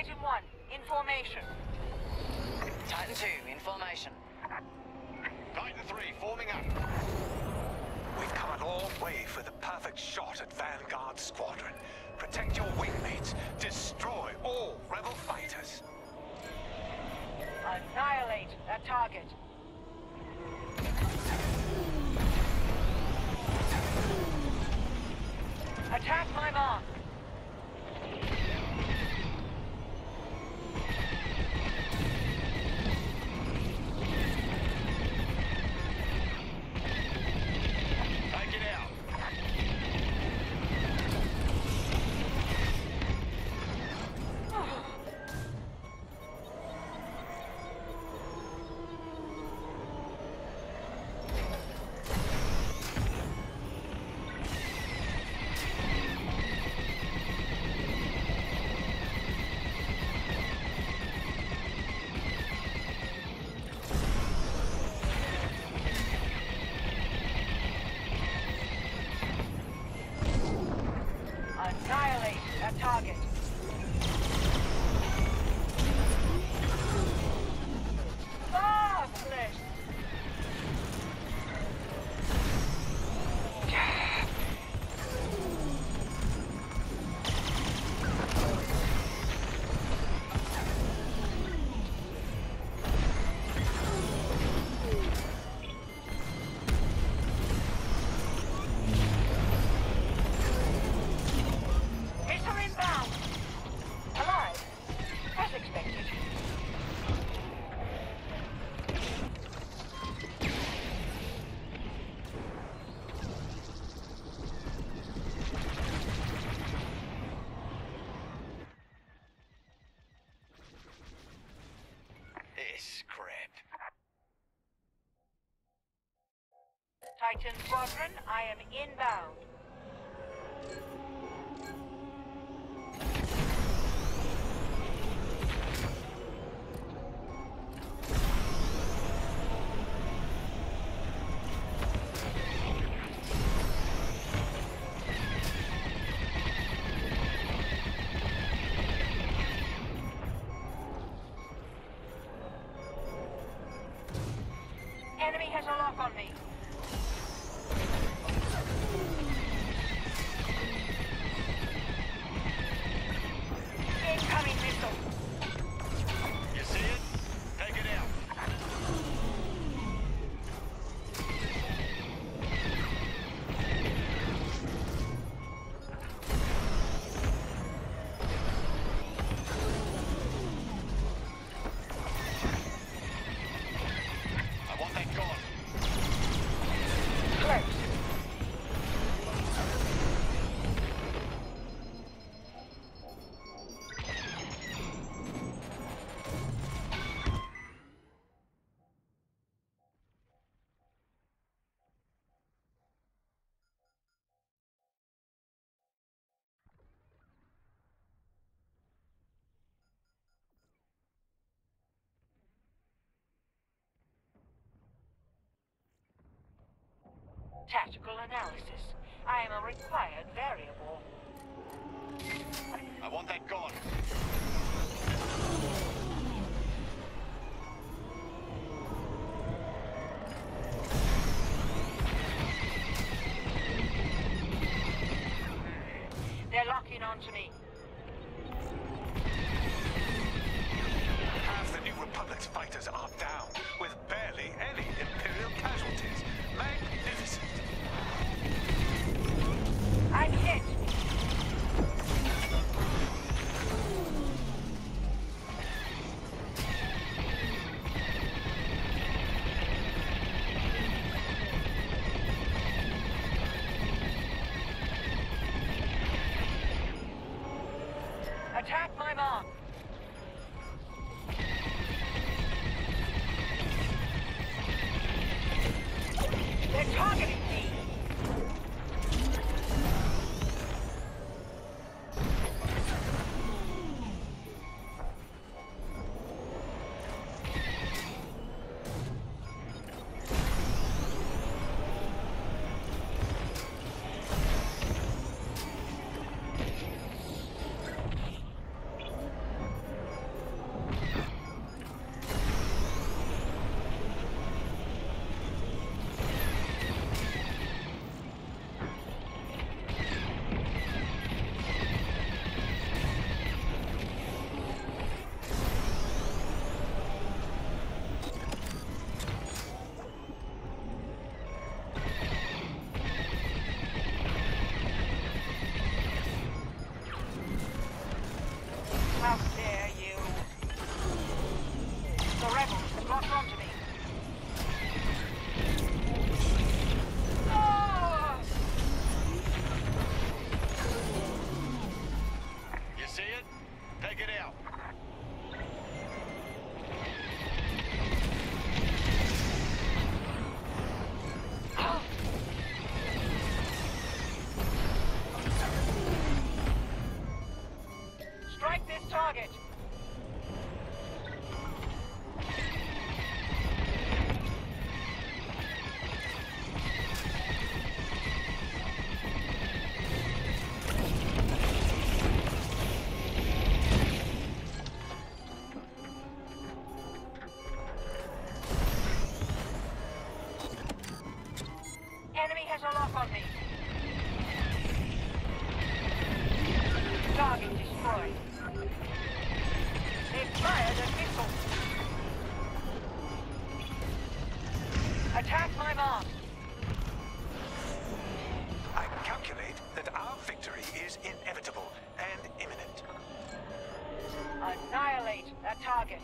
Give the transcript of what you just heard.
Titan 1, in formation. Titan 2, in formation. Titan 3, forming up. We've come a long way for the perfect shot at Vanguard Squadron. Protect your wingmates. Destroy all rebel fighters. Annihilate that target. Target. Titan Squadron, I am inbound. Enemy has a lock on me. Tactical analysis. I am a required variable. I want that gone. They're locking onto me. Half the New Republic's fighters are down, with Attack my mom! That target.